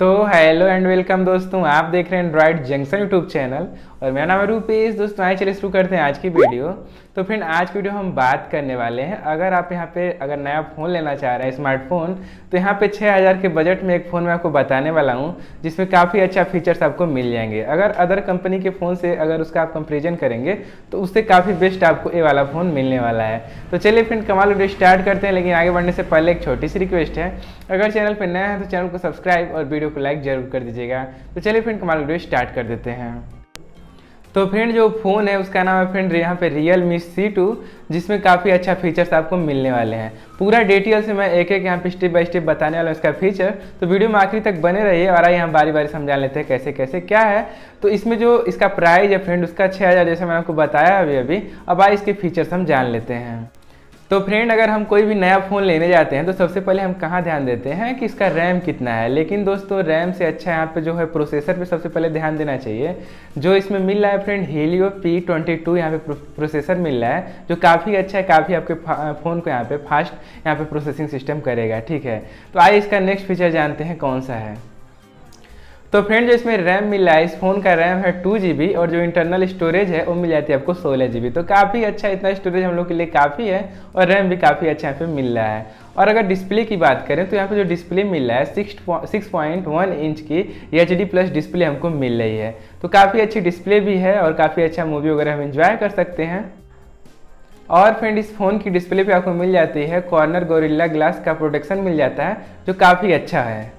तो hello and welcome दोस्तों आप देख रहे हैं एंड्रॉइड जंक्शन यूट्यूब चैनल और मेरा नाम है रूपेश। दोस्तों आए चलिए शुरू करते हैं आज की वीडियो। तो फ्रेंड, आज की वीडियो हम बात करने वाले हैं। अगर आप यहाँ पे, अगर नया फ़ोन लेना चाह रहे हैं, स्मार्टफ़ोन तो यहाँ पे 6000 के बजट में एक फ़ोन मैं आपको बताने वाला हूँ, जिसमें काफ़ी अच्छा फीचर्स आपको मिल जाएँगे। अगर अदर कंपनी के फ़ोन से अगर उसका आप कंपेरिजन करेंगे तो उससे काफ़ी बेस्ट आपको ये वाला फ़ोन मिलने वाला है। तो चलिए फ्रेंड, कमाल वीडियो स्टार्ट करते हैं, लेकिन आगे बढ़ने से पहले एक छोटी सी रिक्वेस्ट है। अगर चैनल पर नया है तो चैनल को सब्सक्राइब और वीडियो को लाइक ज़रूर कर दीजिएगा। तो चलिए फ्रेंड, कमाल वीडियो स्टार्ट कर देते हैं। तो फ्रेंड जो फ़ोन है, उसका नाम है फ्रेंड यहाँ पे रियल मी सी टू जिसमें काफ़ी अच्छा फीचर्स आपको मिलने वाले हैं। पूरा डिटेल से मैं एक एक यहाँ पे स्टेप बाय स्टेप बताने वाला हूँ इसका फीचर तो वीडियो में आखिरी तक बने रहिए और आइए हम बारी बारी समझा लेते हैं कैसे कैसे, क्या है। तो इसमें जो इसका प्राइज है फ्रेंड उसका छः हज़ार जैसे मैंने आपको बताया अभी अभी अब आइए इसके फीचर्स हम जान लेते हैं। तो फ्रेंड अगर हम कोई भी नया फ़ोन लेने जाते हैं तो सबसे पहले हम कहाँ ध्यान देते हैं कि इसका रैम कितना है? लेकिन दोस्तों रैम से अच्छा यहाँ पे जो है प्रोसेसर पे सबसे पहले ध्यान देना चाहिए। जो इसमें मिल रहा है friend Helio P twenty two यहाँ पे प्रोसेसर मिल रहा है, जो काफ़ी अच्छा है, काफ़ी आपके फ़ोन को यहाँ पे फास्ट यहाँ पे प्रोसेसिंग सिस्टम करेगा, ठीक है? तो आइए इसका नेक्स्ट फीचर जानते हैं कौन सा है। तो फ्रेंड जो इसमें रैम मिल है, इस फ़ोन का रैम है टू जी और जो इंटरनल स्टोरेज है, वो मिल जाती है आपको सोलह जी तो काफ़ी अच्छा इतना स्टोरेज हम लोग के लिए काफ़ी है और रैम भी काफ़ी अच्छा यहाँ पे मिल रहा है। और अगर डिस्प्ले की बात करें तो यहाँ पे जो डिस्प्ले मिल रहा है six six point one inch की एच डी प्लस डिस्प्ले हमको मिल रही है। तो काफ़ी अच्छी डिस्प्ले भी है और काफ़ी अच्छा मूवी वगैरह हम इंजॉय कर सकते हैं। और फ्रेंड इस फ़ोन की डिस्प्ले पे आपको मिल जाती है कॉर्नर गोरिल्ला ग्लास का प्रोटेक्शन मिल जाता है, जो काफ़ी अच्छा है।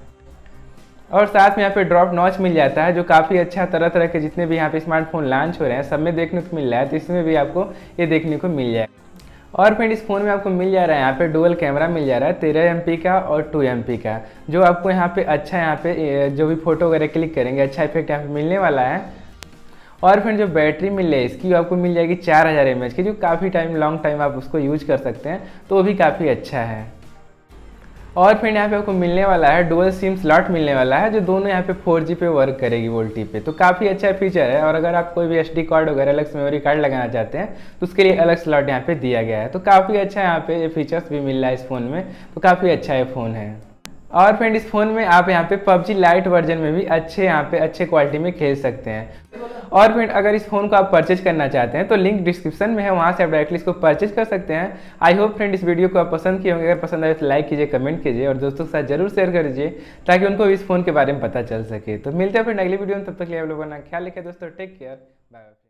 और साथ में यहाँ पे ड्रॉप नॉच मिल जाता है, जो काफ़ी अच्छा तरह तरह के जितने भी यहाँ पे स्मार्टफ़ोन लॉन्च हो रहे हैं, सब में देखने को मिल रहा है तो इसमें भी आपको ये देखने को मिल जाए। और फ्रेंड इस फ़ोन में आपको मिल जा रहा है, यहाँ पे डुअल कैमरा मिल जा रहा है, तेरह एम का और टू एम का, जो आपको यहाँ पे अच्छा यहाँ पे जो भी फ़ोटो वगैरह क्लिक करेंगे अच्छा इफ़ेक्ट यहाँ पे मिलने वाला है। और फ्रेंड जो बैटरी मिल रही है, इसकी आपको मिल जाएगी चार हज़ार एम की, जो काफ़ी टाइम लॉन्ग टाइम आप उसको यूज़ कर सकते हैं तो वो भी काफ़ी अच्छा है। और फिर यहाँ पे आपको मिलने वाला है डुअल सिम स्लॉट मिलने वाला है, जो दोनों यहाँ पे 4G पे वर्क करेगी वोल्टी पे। तो काफ़ी अच्छा फीचर है और अगर आप कोई भी एस कार्ड वगैरह अलग से मेमोरी कार्ड लगाना चाहते हैं तो उसके लिए अलग स्लॉट यहाँ पे दिया गया है। तो काफ़ी अच्छा यहाँ पे ये फीचर्स भी मिल रहा है इस फ़ोन में तो काफ़ी अच्छा ये फ़ोन है। और फ्रेंड इस फ़ोन में आप यहाँ पे पबजी लाइट वर्जन में भी अच्छे यहाँ पे अच्छे क्वालिटी में खेल सकते हैं। और फिर अगर इस फ़ोन को आप परचेज करना चाहते हैं तो लिंक डिस्क्रिप्शन में है, वहाँ से आप डायरेक्टली इसको परचेज कर सकते हैं। आई होप फ्रेंड इस वीडियो को आप पसंद किए होंगे। अगर पसंद आए तो लाइक कीजिए कमेंट कीजिए और दोस्तों के साथ ज़रूर शेयर कर दीजिए, ताकि उनको इस फ़ोन के बारे में पता चल सके। तो मिलते हैं फिर अगली वीडियो में, तब तक लिए आप लोगों ने ख्याल रखें दोस्तों। Take care bye